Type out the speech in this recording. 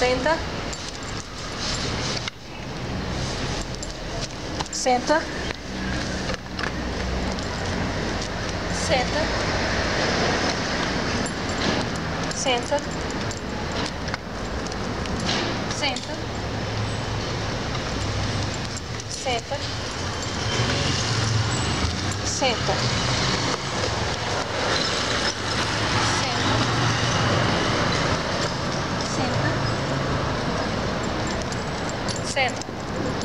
Senta. Senta. Senta. Senta. Senta. Senta. Senta. xem.